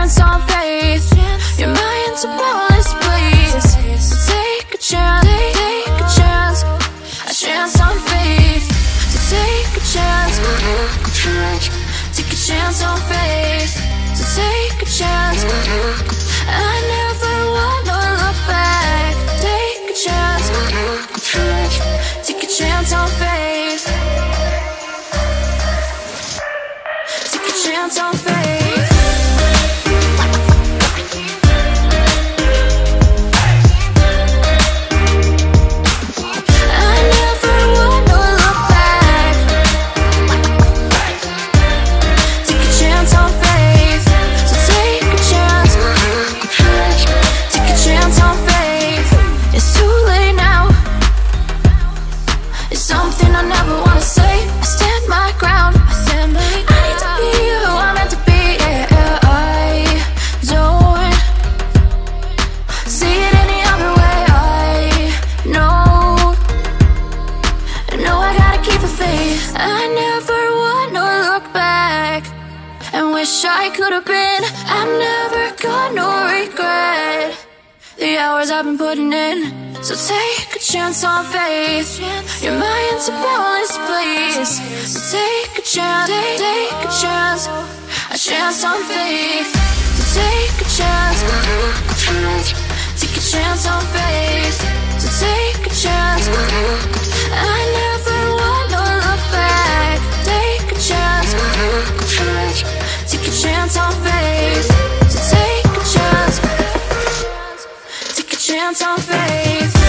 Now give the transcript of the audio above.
chance on faith. Your mind's a boundless place. So take a chance, take a chance, a chance on faith. So take a chance, take a chance on faith. So take a chance. I never wanna look back. Take a chance, take a chance on faith. Take a chance on faith. Wish I could have been. I'm never gonna regret the hours I've been putting in. So take a chance on faith. Your mind's a boundless place. So take a chance, take, take a chance, a chance on faith. So take a chance, take a chance on faith. So take a chance. on faith.